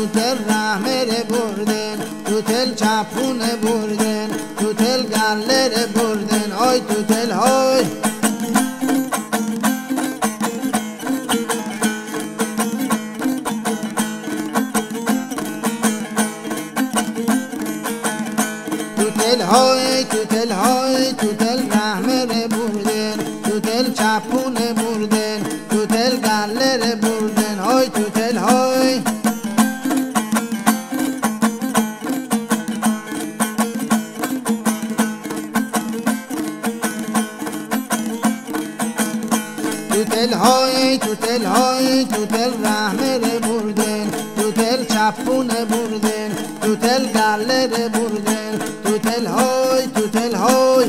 tutel rahmere burdin tutel çapune burdin tutel gallere burdin. Oy tutel hoy tutel hoy tutel hoy tutel rahmere burdin tutel çapune burdin tutel gallere burdin. Hoy tutel hoy تو تل های تو تل های تو رحم رحمه بردن تو دل چپونه بردن تو دل گله بردن تو تل های تو تل های.